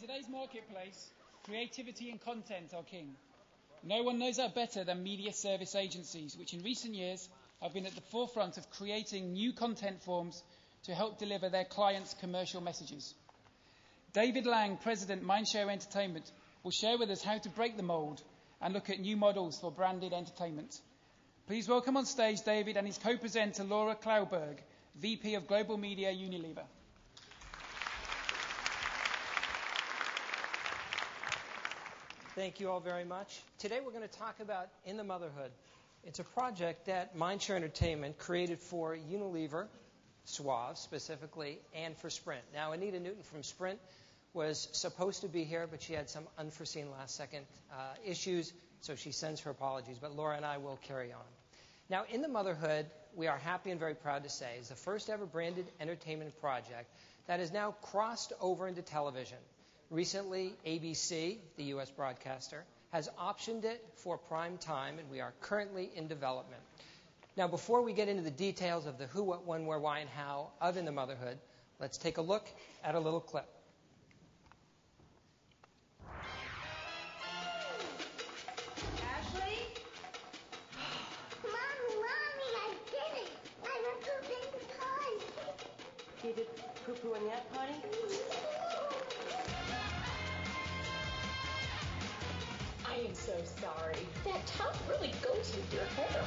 today's marketplace, creativity and content are king. No one knows that better than media service agencies, which in recent years have been at the forefront of creating new content forms to help deliver their clients' commercial messages. David Lang, President, Mindshare Entertainment, will share with us how to break the mold and look at new models for branded entertainment. Please welcome on stage David and his co-presenter, Laura Klauberg, VP of Global Media, Unilever. Thank you all very much. Today we're going to talk about In the Motherhood. It's a project that Mindshare Entertainment created for Unilever, Suave specifically, and for Sprint. Now, Anita Newton from Sprint was supposed to be here, but she had some unforeseen last second uh, issues, so she sends her apologies. But Laura and I will carry on. Now, In the Motherhood, we are happy and very proud to say, is the first ever branded entertainment project that has now crossed over into television. Recently, ABC, the U.S. broadcaster, has optioned it for prime time, and we are currently in development. Now, before we get into the details of the who, what, when, where, why, and how of In the Motherhood, let's take a look at a little clip. You did poo-poo in that potty? I am so sorry. That top really goes with your hair.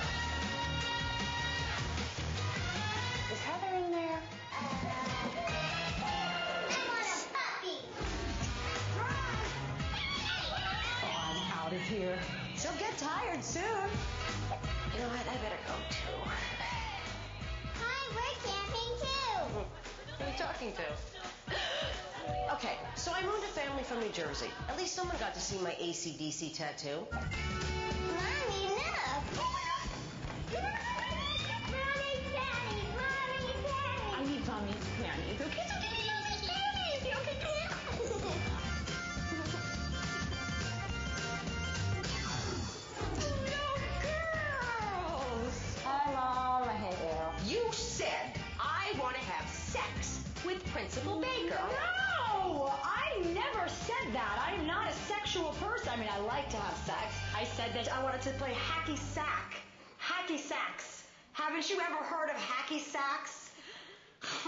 Is Heather in there? I want a puppy. Oh, I'm out of here. She'll get tired soon. You know what? I better go too. Talking to? Okay, so I moved a family from New Jersey. At least someone got to see my ACDC tattoo. Mommy, look. Principal Baker. No, I never said that. I'm not a sexual person. I mean, I like to have sex. I said that I wanted to play hacky sack. Hacky sacks. Haven't you ever heard of hacky sacks?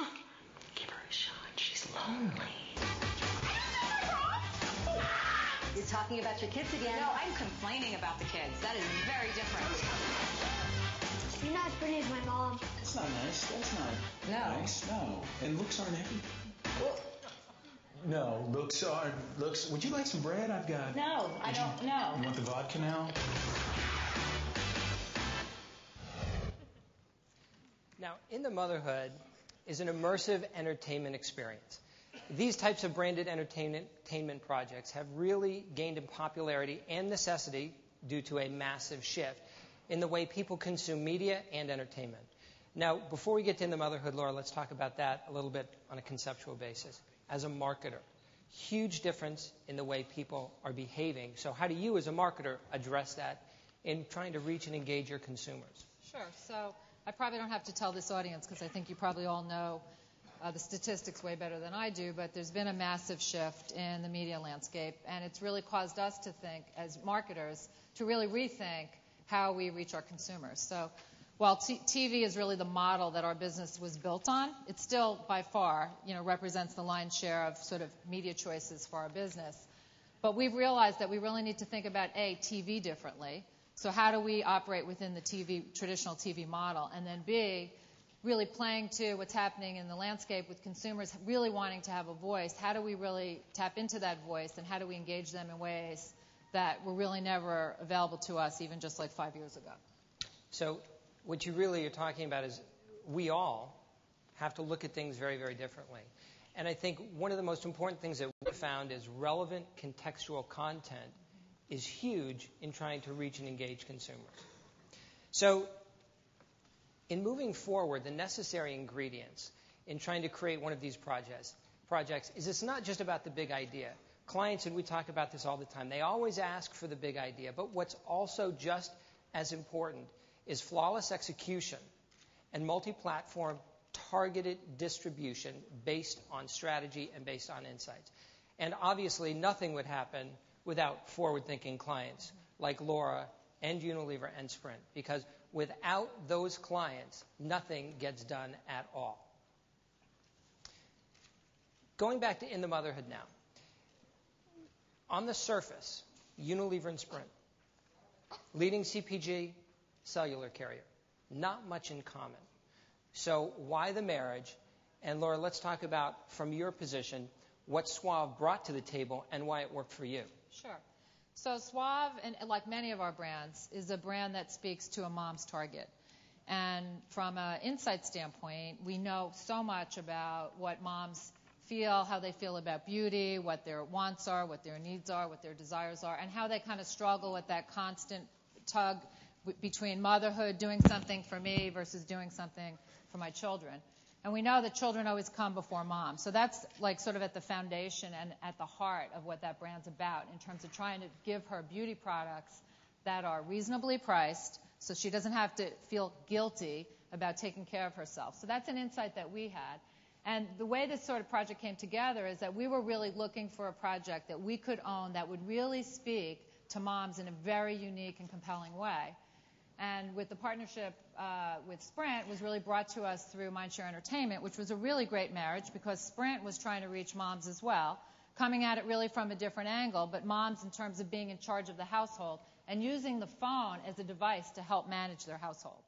Give her a shot. She's lonely. You're talking about your kids again. No, I'm complaining about the kids. That is very different. You're not as pretty as my mom. That's not nice. That's not No. nice. No. And looks aren't everything. No, looks aren't. Looks. Would you like some bread? I've got. No, I you- don't know. You want the vodka now? Now, In the Motherhood is an immersive entertainment experience. These types of branded entertainment entertainment projects have really gained in popularity and necessity due to a massive shift in the way people consume media and entertainment. Now, before we get to In the Motherhood, Laura, let's talk about that a little bit on a conceptual basis. As a marketer, huge difference in the way people are behaving. So, how do you, as a marketer, address that in trying to reach and engage your consumers? Sure. So I probably don't have to tell this audience because I think you probably all know uh, the statistics way better than I do, but there's been a massive shift in the media landscape, and it's really caused us to think, as marketers, to really rethink how we reach our consumers. So while TV is really the model that our business was built on, it still by far, you know, represents the lion's share of sort of media choices for our business. But we've realized that we really need to think about A, TV differently. So how do we operate within the TV, traditional TV model? And then B, really playing to what's happening in the landscape with consumers really wanting to have a voice. How do we really tap into that voice and how do we engage them in ways that were really never available to us even just like five years ago? What you really are talking about is we all have to look at things very, very differently. And I think one of the most important things that we found is relevant contextual content is huge in trying to reach and engage consumers. So, in moving forward, the necessary ingredients in trying to create one of these projects, projects is it's not just about the big idea. Clients, and we talk about this all the time, they always ask for the big idea. But what's also just as important is flawless execution and multi platform targeted distribution based on strategy and based on insights. And obviously, nothing would happen without forward thinking clients like Laura and Unilever and Sprint, because without those clients, nothing gets done at all. Going back to In the Motherhood now. On the surface, Unilever and Sprint, leading CPG, cellular carrier, not much in common. So, why the marriage? And Laura, let's talk about, from your position, what Suave brought to the table and why it worked for you. Sure. So Suave, and like many of our brands, is a brand that speaks to a mom's target. And from an insight standpoint, we know so much about what moms feel, how they feel about beauty, what their wants are, what their needs are, what their desires are, and how they kind of struggle with that constant tug between motherhood, doing something for me versus doing something for my children. And we know that children always come before mom. So that's like sort of at the foundation and at the heart of what that brand's about in terms of trying to give her beauty products that are reasonably priced so she doesn't have to feel guilty about taking care of herself. So that's an insight that we had. And the way this sort of project came together is that we were really looking for a project that we could own that would really speak to moms in a very unique and compelling way. And with the partnership uh, with Sprint was really brought to us through Mindshare Entertainment, which was a really great marriage because Sprint was trying to reach moms as well, coming at it really from a different angle, but moms in terms of being in charge of the household and using the phone as a device to help manage their household.